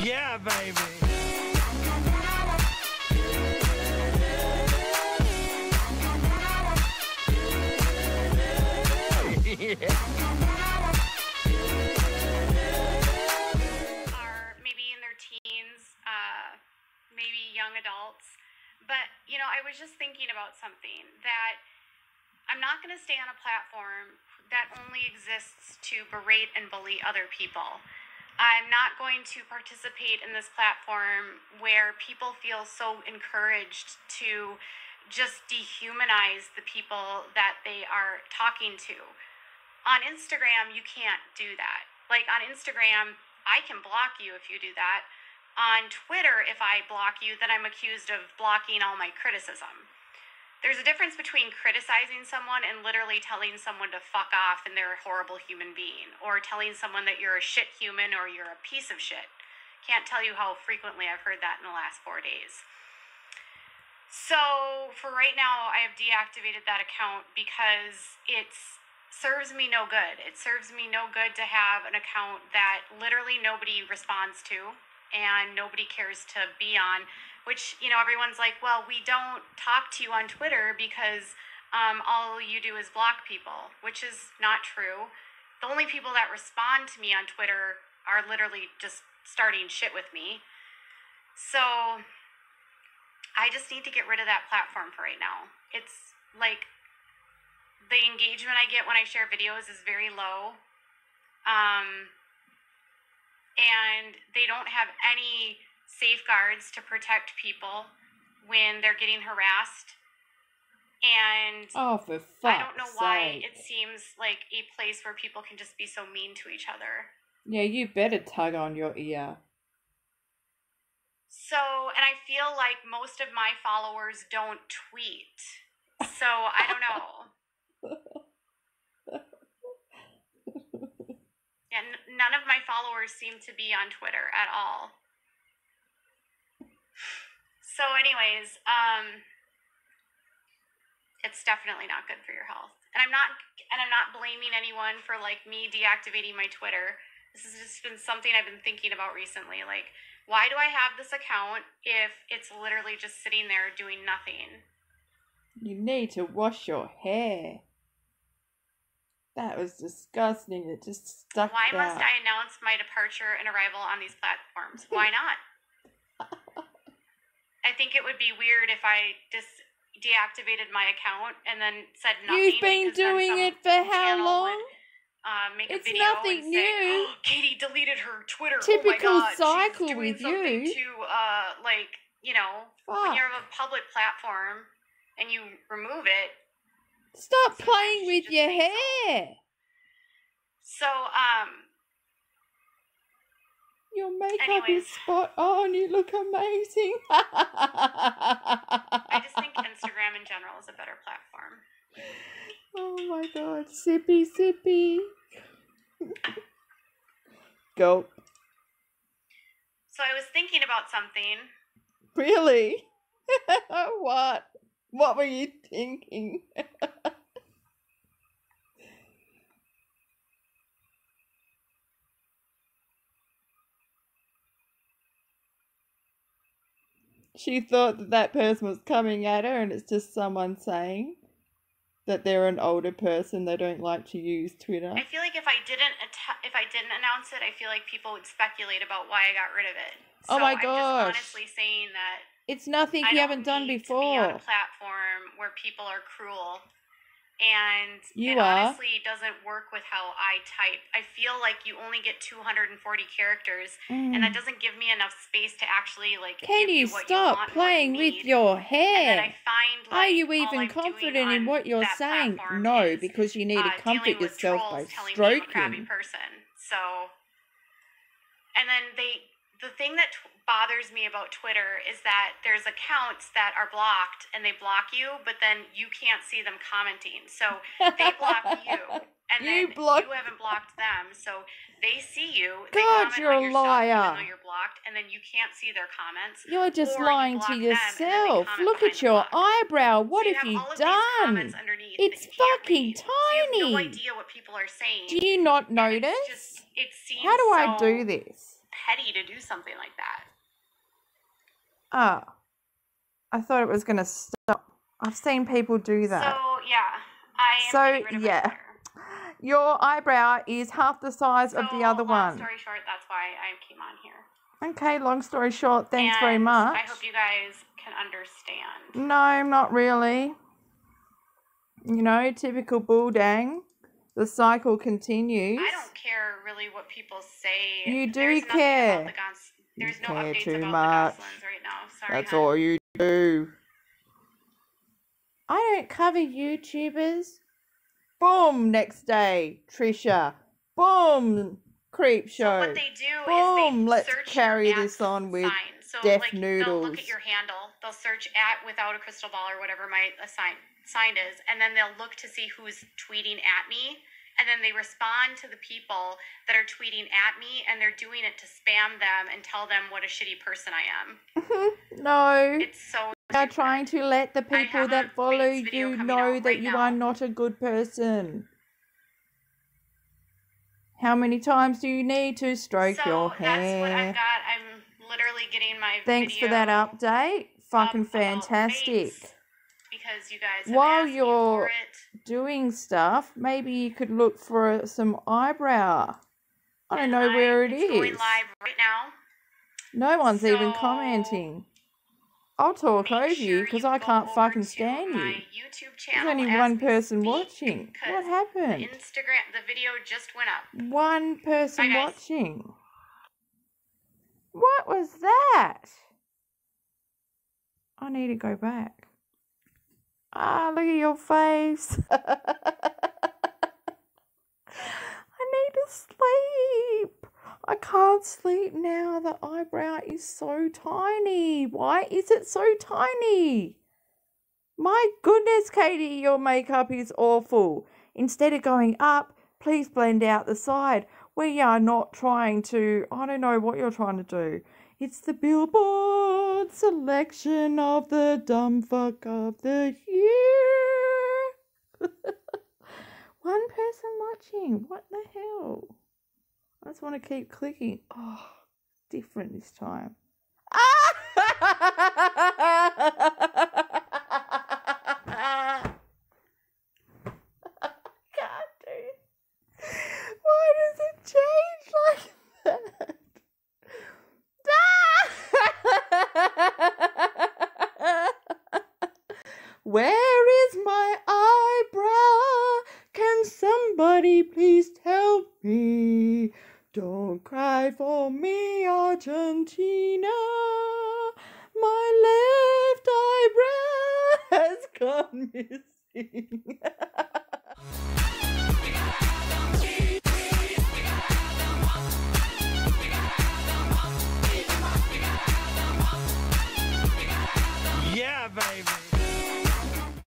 Yeah, baby. are maybe in their teens, uh, maybe young adults. But, you know, I was just thinking about something that I'm not going to stay on a platform that only exists to berate and bully other people. I'm not going to participate in this platform where people feel so encouraged to just dehumanize the people that they are talking to. On Instagram, you can't do that. Like on Instagram, I can block you if you do that. On Twitter, if I block you, then I'm accused of blocking all my criticism. There's a difference between criticizing someone and literally telling someone to fuck off and they're a horrible human being, or telling someone that you're a shit human or you're a piece of shit. Can't tell you how frequently I've heard that in the last four days. So, for right now, I have deactivated that account because it serves me no good. It serves me no good to have an account that literally nobody responds to and nobody cares to be on. Which, you know, everyone's like, well, we don't talk to you on Twitter because um, all you do is block people, which is not true. The only people that respond to me on Twitter are literally just starting shit with me. So I just need to get rid of that platform for right now. It's like the engagement I get when I share videos is very low. Um, and they don't have any safeguards to protect people when they're getting harassed. And Oh, for fuck's I don't know why sake. it seems like a place where people can just be so mean to each other. Yeah, you better tug on your ear. So, and I feel like most of my followers don't tweet. So, I don't know. Yeah, n- none of my followers seem to be on Twitter at all. So, anyways, um, it's definitely not good for your health. And I'm not, and I'm not blaming anyone for like me deactivating my Twitter. This has just been something I've been thinking about recently. Like, why do I have this account if it's literally just sitting there doing nothing? You need to wash your hair. That was disgusting. It just stuck Why out. must I announce my departure and arrival on these platforms? Why not? I think it would be weird if I just deactivated my account and then said nothing. You've been doing it for how long? Would, uh, make It's a video nothing and say, new. "Oh, Katie deleted her Twitter. Typical oh God, cycle she's doing with something you. To uh, like you know, when you're of a public platform and you remove it, Stop playing with your say so. hair. so um, Your makeup Anyways. is spot on. You look amazing. I just think Instagram in general is a better platform. Oh my god. Sippy, sippy. Go. So I was thinking about something. Really? what? What were you thinking? she thought that that person was coming at her, and it's just someone saying that they're an older person. They don't like to use Twitter. I feel like if I didn't att- if I didn't announce it, I feel like people would speculate about why I got rid of it. Oh So my I'm gosh. just honestly saying that It's nothing I you haven't done need to be on a before. platform where people are cruel, and You it are. honestly doesn't work with how I type. I feel like you only get 240 characters, and Mm. that doesn't give me enough space to actually like. Can you stop you want, playing you with your And then I hair? find like Are you even confident in what you're saying? No, because you need uh, to comfort yourself by trolls telling me I'm a crappy stroking. person. So, and then they, the thing that t- bothers me about Twitter is that there's accounts that are blocked and they block you, but then you can't see them commenting. So they block you, and You then block- you haven't blocked them. So they see you. They God, you're a stuff liar. Even though you're blocked, and then you can't see their comments. You're just Or you lying to them and then they yourself. Look at your eyebrow. What so have you you have all of these comments done? underneath It's you fucking read. So you have no tiny. idea what people are saying. Do you not notice? just- it seems How do I do this? Petty to do something like that. Oh, I thought it was gonna stop. I've seen people do that. So yeah, I am So, rid of yeah. Your eyebrow is half the size of the So, other long one. Story short, that's why I came on here. Okay, long story short, thanks very much. I hope you guys can understand. No, not really. You know, typical bulldang. The cycle continues. I don't care really what people say. You do There's care. The You There's no care updates too about much. the Gosselins right now. Sorry. That's hon. all you do. I don't cover YouTubers. Boom, next day, Trisha. Boom, creep So show. what they do Boom, is they let's carry this on with sign. So deaf like they'll look at your handle, they'll search at without a crystal ball or whatever my assign sign is, and then they'll look to see who's tweeting at me, and then they respond to the people that are tweeting at me, and they're doing it to spam them and tell them what a shitty person I am. no, It's so they are stupid. trying to let the people that follow you know that right you now. are not a good person. How many times do you need to stroke so your that's what I've hair? got. I'm literally getting my Thanks for that update. Fucking fantastic. Because you guys While you're- doing stuff, maybe you could look for some eyebrow. I don't and know where it it's Going live right now. No one's even commenting. I'll talk over you because I can't fucking stand you. YouTube There's only one person watching. What happened? Instagram, the video just went up. One person watching. What was that? I need to go back. Ah, look at your face. I need to sleep. I can't sleep now. The eyebrow is so tiny. Why is it so tiny? My goodness, Katie, your makeup is awful. Instead of going up, please blend out the side. We are not trying to, I don't know what you're trying to do. It's the Billboard selection of the dumb fuck of the year. One person watching. What the hell? I just want to keep clicking. Oh, different this time. Can't ah do it. Why does it change like that? Where is my eyebrow? Can somebody please tell me? Don't cry for me, Argentina. My left eyebrow has gone missing. Yeah, baby.